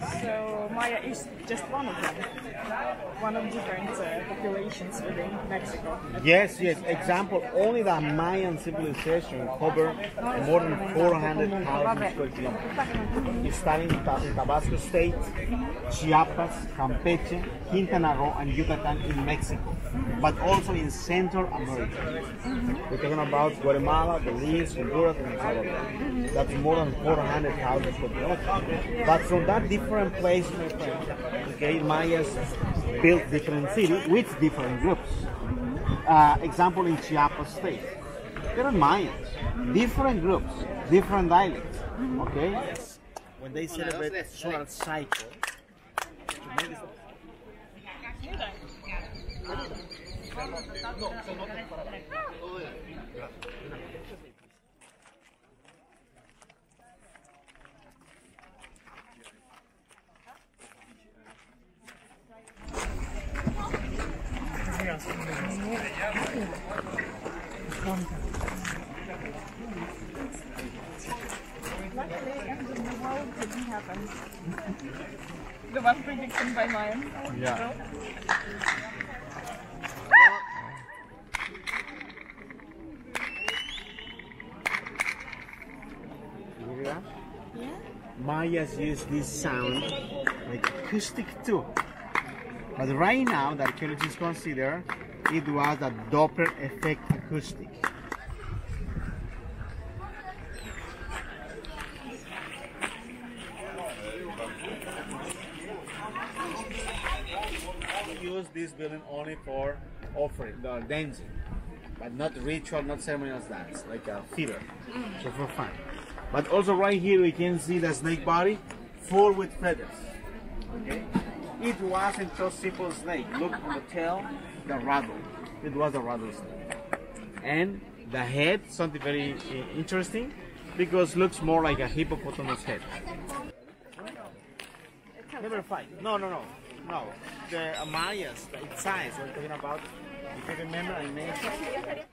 So Maya is just one of them, one of different uh, populations within Mexico. Yes, yes. Example, only the Mayan civilization covered more than 400,000 square kilometers. Starting in Tabasco State, Chiapas, Campeche, Quintana Roo, and Yucatan in Mexico, but also in Central America. We're talking about Guatemala, Belize, Honduras, and El Salvador. That's more than 400,000 square kilometers. But from that different place, my friend, okay, Mayas built different cities with different groups. Uh, example in Chiapas State, there are Mayans, different groups, different dialects. Okay. When they celebrate the solar cycle, Luckily, everything in the world didn't happen. The one predicted by Mayan. Yeah. You hear? Mayas use this sound like acoustic too. But right now, the archaeologists consider it was a Doppler effect acoustic. Use this building only for offering, the dancing, but not ritual, not ceremonial dance, like a theater, mm. so for fun. But also right here we can see the snake body full with feathers. Okay, it wasn't just simple snake. Look on the tail, the rattle. It was a rattlesnake, and the head something very uh, interesting because looks more like a hippopotamus head. Never fight. No, no, no, no. The Mayas, its size. We're talking about. If you remember, I mentioned.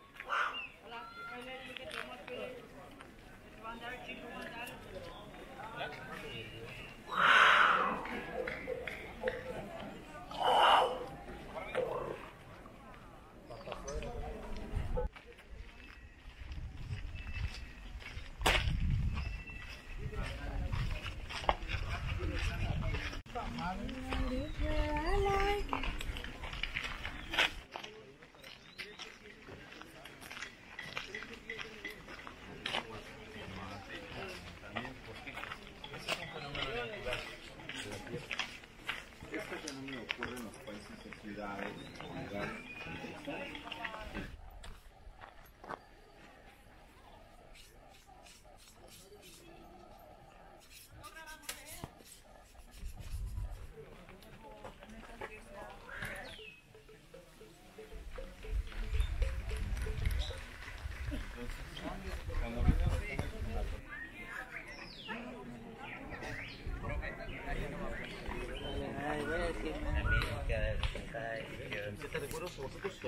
Este fenómeno ocurre en los países o ciudades Está, eh, está recuerdo vosotros.